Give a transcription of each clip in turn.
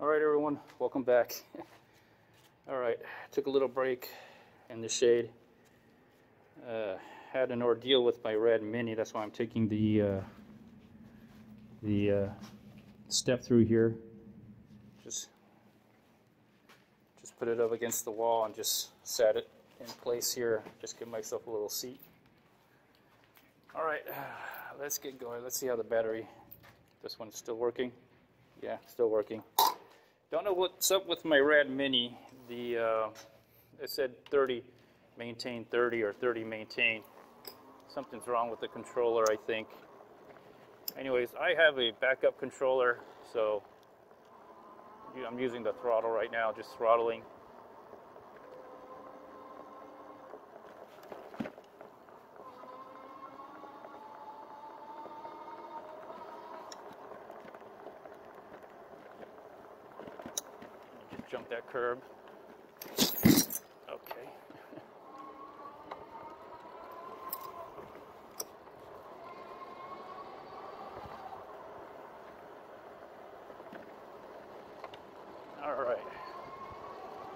All right, everyone, welcome back. All right, took a little break in the shade. Uh, had an ordeal with my Rad Mini. That's why I'm taking the uh, the uh, step through here. Just just put it up against the wall and just set it in place here. Just give myself a little seat. All right, let's get going. Let's see how the battery. This one's still working. Yeah, still working. Don't know what's up with my Rad Mini. The uh, it said 30 maintain 30 or 30 maintain. Something's wrong with the controller, I think. Anyways, I have a backup controller, so I'm using the throttle right now, just throttling. jump that curb. Okay. All right.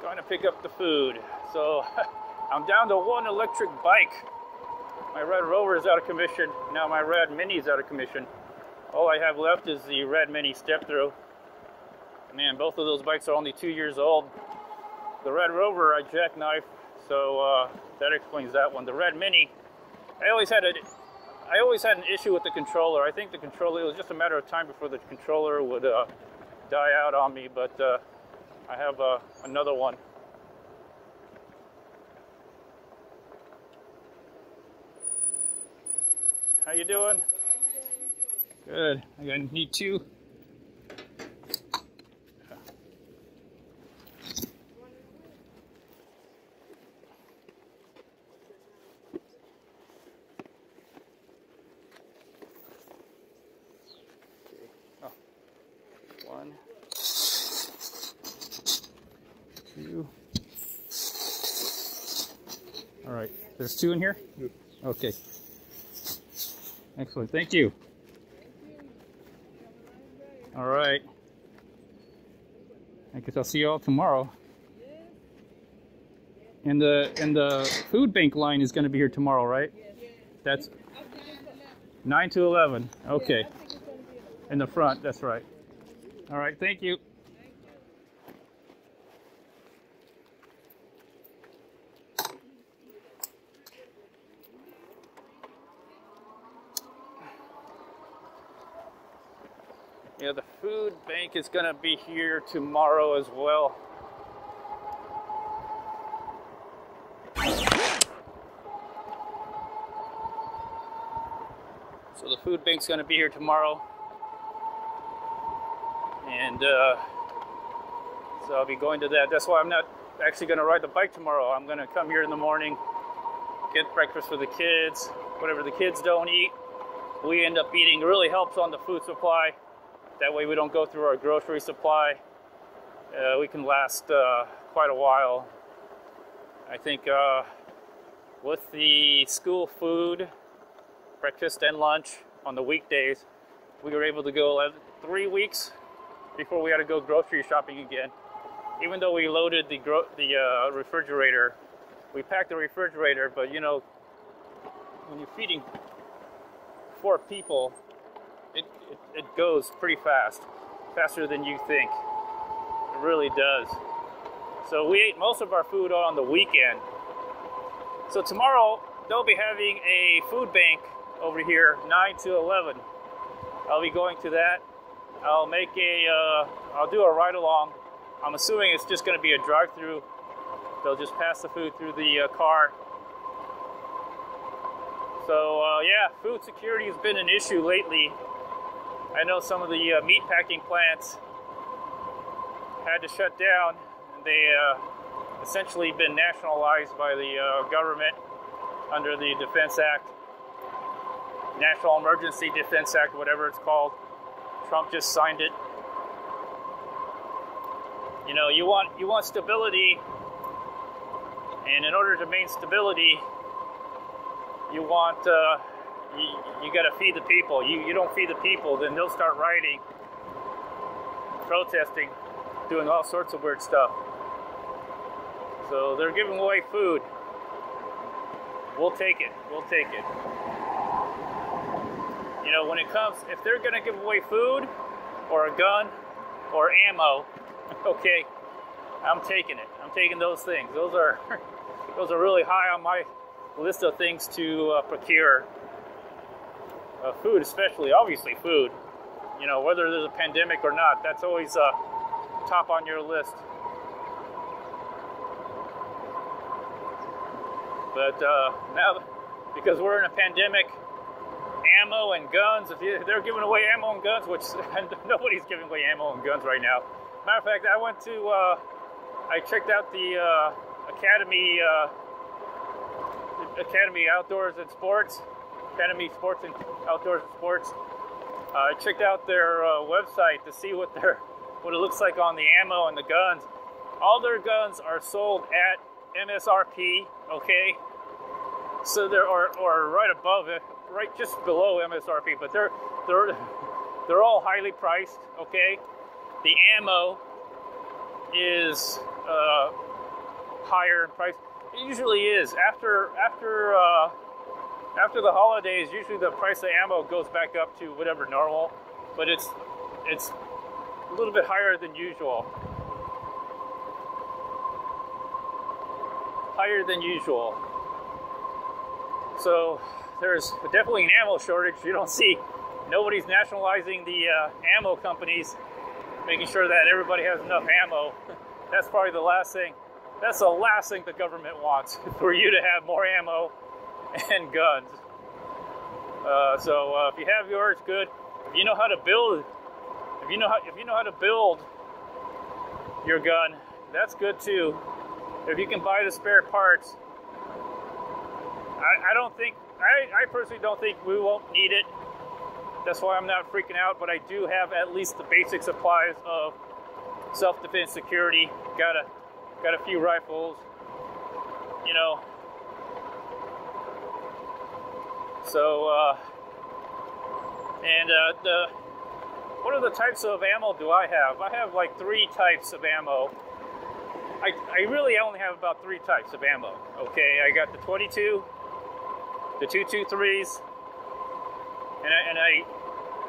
Going to pick up the food. So I'm down to one electric bike. My Rad Rover is out of commission. Now my Rad Mini is out of commission. All I have left is the Rad Mini step through. Man, both of those bikes are only two years old. The Rad Rover I jackknifed, so uh, that explains that one. The Rad Mini, I always had a, I always had an issue with the controller. I think the controller it was just a matter of time before the controller would uh, die out on me. But uh, I have uh, another one. How you doing? Good. I need two. One, two. All right, there's two in here? Okay. Excellent, thank you. All right. I guess I'll see you all tomorrow. And the and the food bank line is going to be here tomorrow, right? That's 9 to 11. Okay. In the front, that's right. All right, thank you. Yeah, the food bank is going to be here tomorrow as well. So the food bank's going to be here tomorrow and uh, so I'll be going to that. That's why I'm not actually going to ride the bike tomorrow. I'm going to come here in the morning, get breakfast for the kids. Whatever the kids don't eat, we end up eating. Really helps on the food supply. That way we don't go through our grocery supply. Uh, we can last uh, quite a while. I think uh, with the school food, breakfast and lunch on the weekdays, we were able to go three weeks before we had to go grocery shopping again. Even though we loaded the the uh, refrigerator, we packed the refrigerator, but you know, when you're feeding four people, it, it, it goes pretty fast, faster than you think. It really does. So we ate most of our food on the weekend. So tomorrow they'll be having a food bank over here, 9 to 11. I'll be going to that I'll make a, uh, I'll do a ride along. I'm assuming it's just going to be a drive through. They'll just pass the food through the uh, car. So uh, yeah, food security has been an issue lately. I know some of the uh, meat packing plants had to shut down. They uh, essentially been nationalized by the uh, government under the Defense Act, National Emergency Defense Act, whatever it's called. Trump just signed it. You know, you want you want stability, and in order to maintain stability, you want uh, you, you got to feed the people. You you don't feed the people, then they'll start rioting, protesting. doing all sorts of weird stuff. So they're giving away food. We'll take it. We'll take it. You know, when it comes, if they're going to give away food or a gun or ammo, okay, I'm taking it. I'm taking those things. Those are those are really high on my list of things to uh, procure. Uh, food, especially, obviously food. You know, whether there's a pandemic or not, that's always uh, top on your list. But uh, now, because we're in a pandemic, ammo and guns, if, you, they're giving away ammo and guns, which nobody's giving away ammo and guns right now. Matter of fact, I went to, uh, I checked out the uh, Academy, uh, Academy Outdoors and Sports, Academy Sports and Outdoors and Sports. Uh, I checked out their uh, website to see what their, what it looks like on the ammo and the guns. All their guns are sold at MSRP, okay? So they're or, or right above it, right just below MSRP, but they're they're they're all highly priced, okay? The ammo is uh, higher in price. It usually is. After after uh, after the holidays, usually the price of ammo goes back up to whatever normal, but it's it's a little bit higher than usual. higher than usual. So there's definitely an ammo shortage. You don't see nobody's nationalizing the uh, ammo companies, making sure that everybody has enough ammo. That's probably the last thing. That's the last thing the government wants for you to have more ammo and guns. Uh, so uh, if you have yours, good. If you know how to build, if you know how if you know how to build your gun, that's good too if you can buy the spare parts, I, I don't think, I, I personally don't think we won't need it. That's why I'm not freaking out, but I do have at least the basic supplies of self-defense security. Got a, got a few rifles, you know. So, uh, and uh, the, what are the types of ammo do I have? I have like three types of ammo. I, I really only have about three types of ammo. Okay, I got the 22, the 223s, and I, and I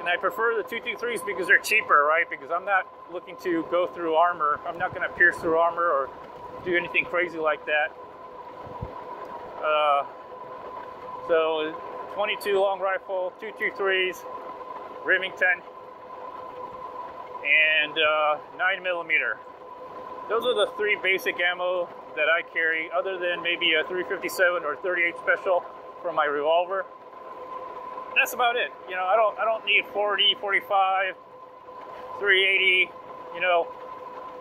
and I prefer the 223s because they're cheaper, right? Because I'm not looking to go through armor. I'm not going to pierce through armor or do anything crazy like that. Uh, so 22 long rifle, 223s, Remington, and uh, 9 millimeter. Those are the three basic ammo that I carry, other than maybe a 357 or 38 special for my revolver. That's about it. You know, I don't I don't need 40, 45, 380. You know,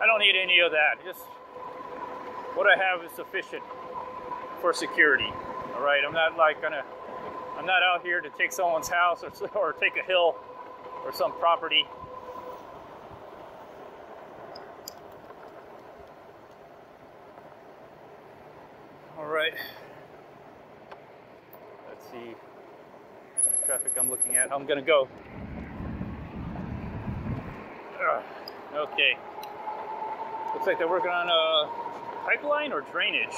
I don't need any of that. Just what I have is sufficient for security. All right, I'm not like gonna. I'm not out here to take someone's house or, or take a hill or some property All right. Let's see kind of traffic I'm looking at. I'm going to go. okay. Looks like they're working on a pipeline or drainage.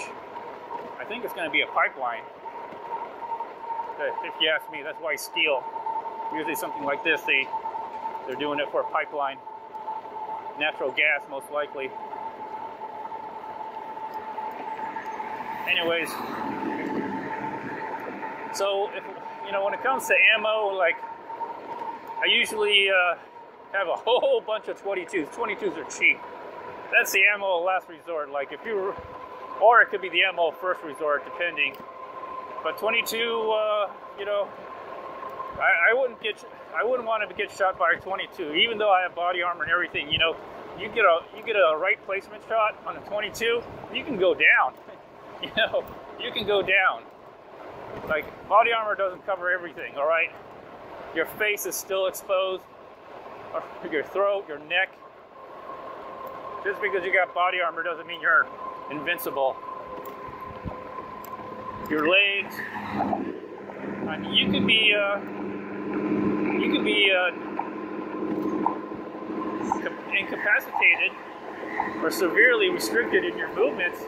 I think it's going to be a pipeline. If you ask me, that's why steel. Usually something like this, they, they're doing it for a pipeline. Natural gas, most likely. anyways, so if, you know when it comes to ammo, like I usually uh, have a whole bunch of 22s. 22s are cheap. That's the ammo last resort. Like if you, or it could be the ammo first resort, depending. But 22, uh, you know, I, I wouldn't get, I wouldn't want to get shot by a 22, even though I have body armor and everything. You know, you get a you get a right placement shot on a 22, you can go down. you know, you can go down. Like, body armor doesn't cover everything, all right? Your face is still exposed, your throat, your neck. Just because you got body armor doesn't mean you're invincible. Your legs, I you could be, uh, you can be uh, incapacitated or severely restricted in your movements,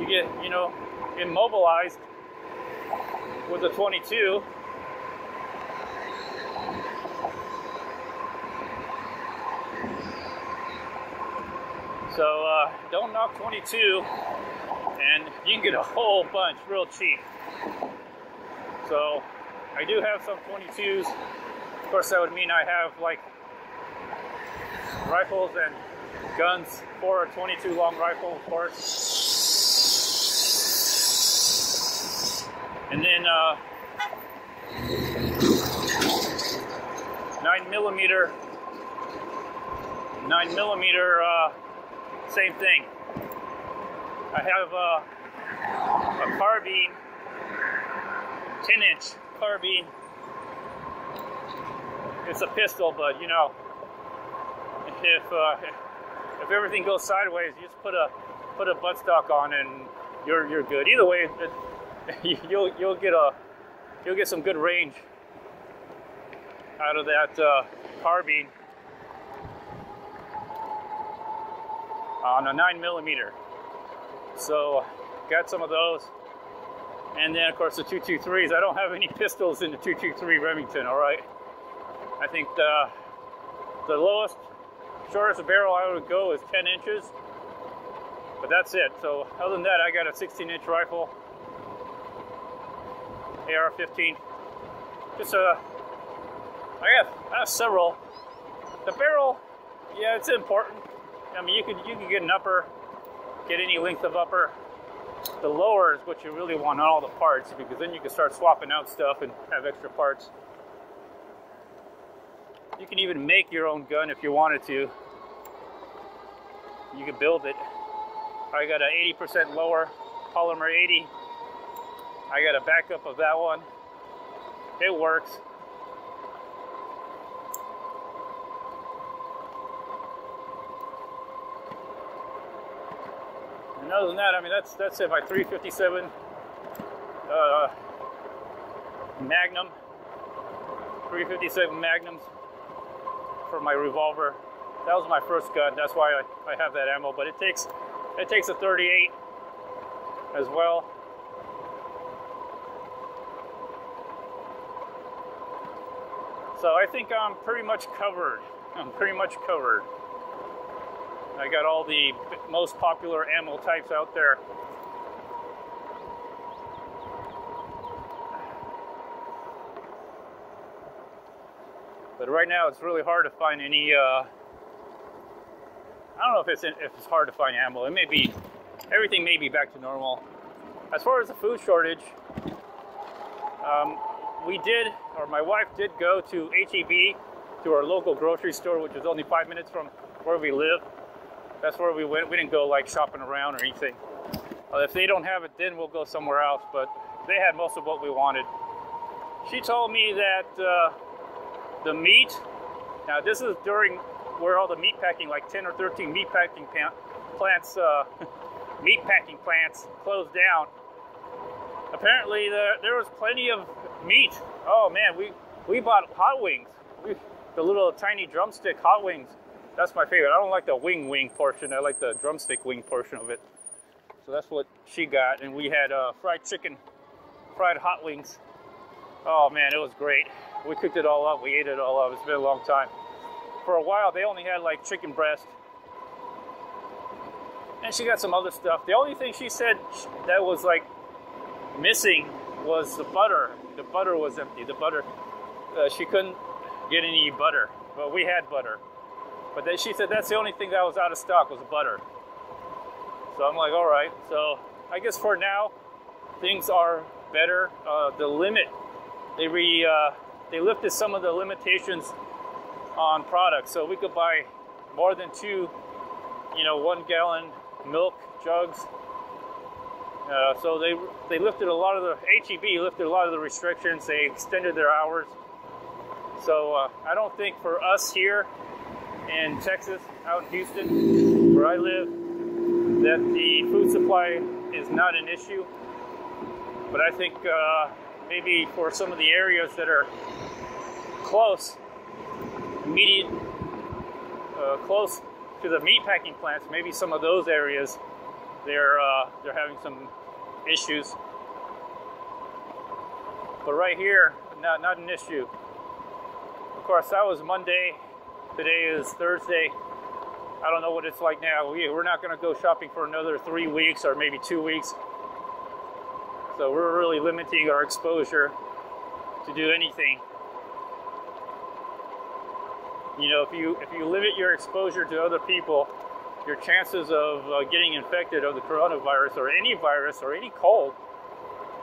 you get, you know, immobilized with a 22. So uh, don't knock 22, and you can get a whole bunch real cheap. So I do have some 22s. Of course, that would mean I have like rifles and guns for a 22 long rifle, of course. And then uh, 9 millimeter, 9 millimeter, uh, same thing. I have uh, a carbine, 10 inch carbine. It's a pistol, but you know, if uh, if everything goes sideways, you just put a put a buttstock on and you're you're good. Either way, it, you'll you'll get a you'll get some good range out of that uh, carbine on a nine millimeter. So got some of those, and then of course the 223s. I don't have any pistols in the 223 Remington. All right, I think the the lowest shortest barrel I would go is 10 inches, but that's it. So other than that, I got a 16 inch rifle AR-15. Just a, I uh, I have, I have several. The barrel, yeah, it's important. I mean, you could you could get an upper, get any length of upper. The lower is what you really want on all the parts because then you can start swapping out stuff and have extra parts. You can even make your own gun if you wanted to. You can build it. I got an 80% lower polymer 80 I got a backup of that one. It works. Other than that, I mean, that's that's it. My 357 uh, Magnum, 357 Magnums for my revolver. That was my first gun. That's why I, I have that ammo. But it takes it takes a 38 as well. So I think I'm pretty much covered. I'm pretty much covered. I got all the most popular ammo types out there. But right now it's really hard to find any, uh, I don't know if it's, in, if it's hard to find ammo. It may be, everything may be back to normal. As far as the food shortage, um, we did, or my wife did go to HEB, to our local grocery store, which is only five minutes from where we live. That's where we went. We didn't go like shopping around or anything. Uh, if they don't have it, then we'll go somewhere else. But they had most of what we wanted. She told me that uh, the meat. Now this is during where all the meat packing, like 10 or 13 meat packing plants, uh, meat packing plants closed down apparently the, there was plenty of meat. Oh man, we we bought hot wings. We, the little tiny drumstick hot wings. That's my favorite. I don't like the wing wing portion. I like the drumstick wing portion of it. So that's what she got, and we had uh, fried chicken, fried hot wings. Oh man, it was great. We cooked it all up. We ate it all up. It's been a long time. For a while, they only had like chicken breast. And she got some other stuff. The only thing she said that was like missing was the butter. The butter was empty. The butter, uh, she couldn't get any butter, but we had butter. But then she said that's the only thing that was out of stock was butter. So I'm like, all right. So I guess for now, things are better. Uh, the limit, they re, uh, they lifted some of the limitations on products, so we could buy more than two, you know, one gallon milk jugs uh, so they they lifted a lot of the HEB lifted a lot of the restrictions. They extended their hours. So uh, I don't think for us here in Texas, out in Houston, where I live, that the food supply is not an issue. But I think uh, maybe for some of the areas that are close, immediate, uh, close to the meat packing plants, maybe some of those areas, they're uh, they're having some issues. But right here, not not an issue. Of course, that was Monday. Today is Thursday. I don't know what it's like now. We, we're not going to go shopping for another three weeks or maybe two weeks. So we're really limiting our exposure to do anything. You know, if you if you limit your exposure to other people, your chances of uh, getting infected of the coronavirus or any virus or any cold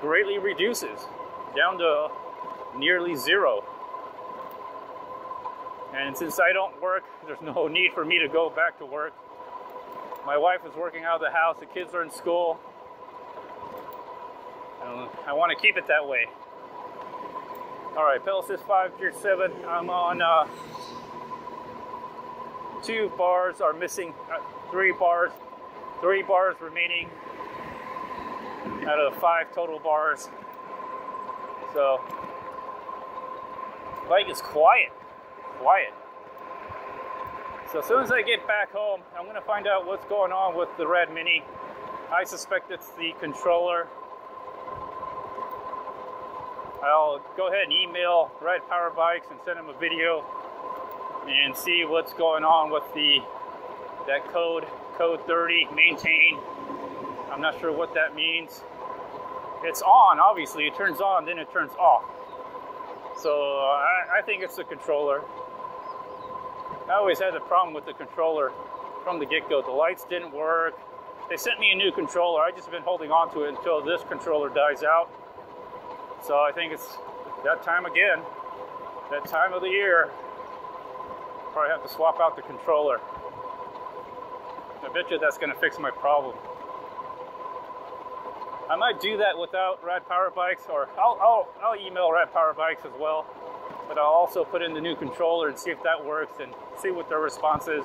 greatly reduces down to nearly zero. And since I don't work, there's no need for me to go back to work. My wife is working out of the house, the kids are in school. And I want to keep it that way. All right, Pedal assist 5, Gear 7. I'm on uh, two bars are missing, uh, three bars, three bars remaining out of five total bars. So, bike is quiet, quiet. So as soon as I get back home, I'm going to find out what's going on with the Rad Mini. I suspect it's the controller. I'll go ahead and email Rad Power Bikes and send them a video and see what's going on with the that code, code 30, maintain. I'm not sure what that means. It's on, obviously. It turns on, then it turns off. So uh, I, I think it's the controller. I always had a problem with the controller from the get-go. The lights didn't work. They sent me a new controller. I just been holding on to it until this controller dies out. So I think it's that time again, that time of the year probably have to swap out the controller. I bet you that's going to fix my problem. I might do that without Rad Power Bikes, or I'll, I'll, I'll email Rad Power Bikes as well. But I'll also put in the new controller and see if that works and see what their response is.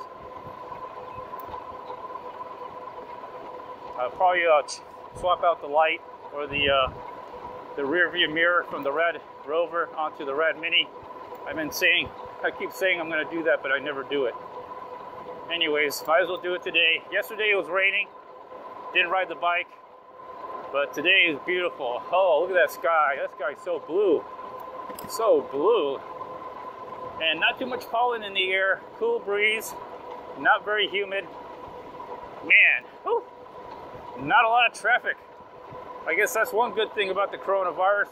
I'll probably uh, swap out the light or the uh, the rear view mirror from the Rad Rover onto the Rad Mini. I've been saying I keep saying I'm going to do that, but I never do it. Anyways, might as well do it today. Yesterday it was raining, didn't ride the bike, but today is beautiful. Oh, look at that sky. That sky's so blue. So blue. And not too much pollen in the air, cool breeze, not very humid. Man, whew, not a lot of traffic. I guess that's one good thing about the coronavirus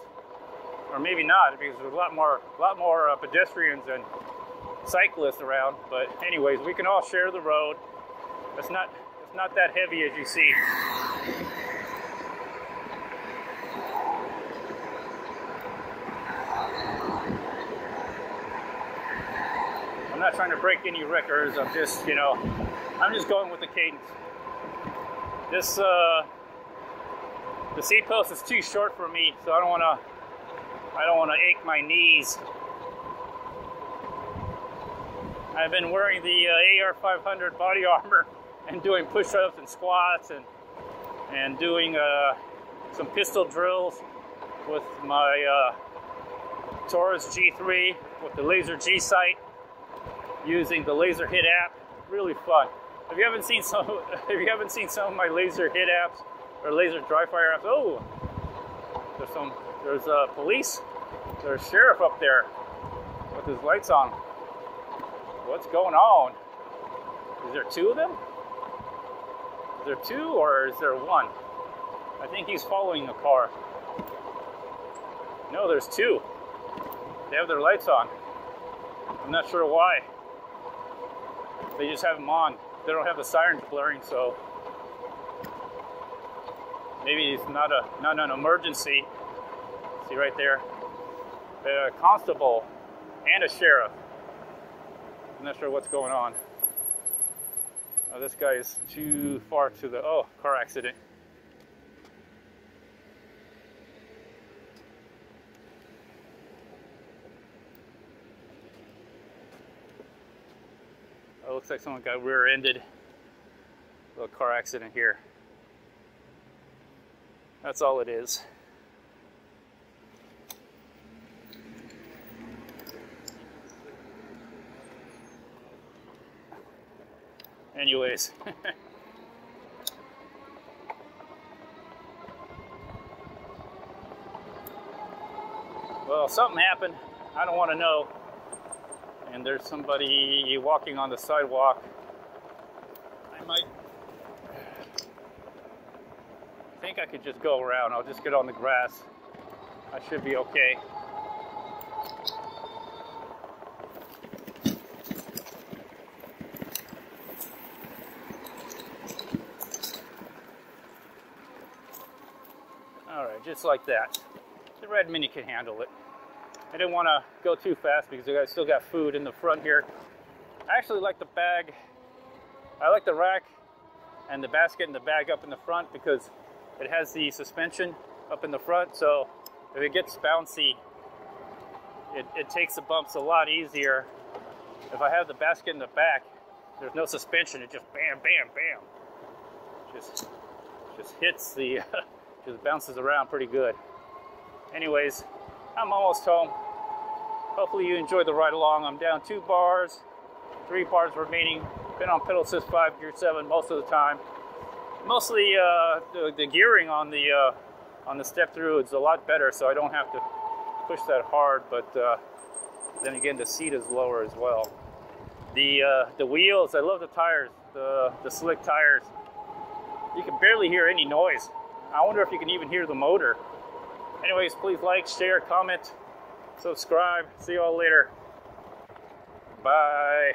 or maybe not, because there's a lot more, a lot more uh, pedestrians and cyclists around. But anyways, we can all share the road. It's not, it's not that heavy as you see. Not trying to break any records. I'm just, you know, I'm just going with the cadence. This, uh, the seat post is too short for me, so I don't want to I don't want to ache my knees. I've been wearing the uh, AR500 body armor and doing push-ups and squats and and doing uh, some pistol drills with my uh, Taurus G3 with the laser G sight using the Laser Hit app. Really fun. If you haven't seen some, if you haven't seen some of my Laser Hit apps or Laser Dry Fire apps, oh, there's some there's a police, there's a sheriff up there with his lights on. What's going on? Is there two of them? Is there two or is there one? I think he's following a car. No, there's two. They have their lights on. I'm not sure why. They just have them on. They don't have the sirens blaring, so maybe it's not a not an emergency. See right there? A constable and a sheriff. I'm not sure what's going on. Oh, this guy is too far to the, oh, car accident. Looks like someone got rear-ended. Little car accident here. That's all it is. Anyways. well, something happened. I don't want to know. And there's somebody walking on the sidewalk. I might I think I could just go around. I'll just get on the grass. I should be okay. Alright, just like that. The Rad Mini can handle it. I didn't want to go too fast because I still got food in the front here. I actually like the bag. I like the rack and the basket and the bag up in the front because it has the suspension up in the front. So if it gets bouncy, it, it takes the bumps a lot easier. If I have the basket in the back, there's no suspension. It just bam, bam, bam. Just, just hits the, just bounces around pretty good. Anyways, I'm almost home. Hopefully you enjoyed the ride along. I'm down two bars, three bars remaining. Been on pedal assist 5, gear 7 most of the time. Mostly uh, the, the, gearing on the uh, on the step through is a lot better, so I don't have to push that hard. But uh, then again, the seat is lower as well. The uh, the wheels, I love the tires, the the slick tires. You can barely hear any noise. I wonder if you can even hear the motor. Anyways, please like, share, comment, subscribe. See you all later. Bye.